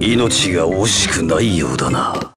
命が惜しくないようだな。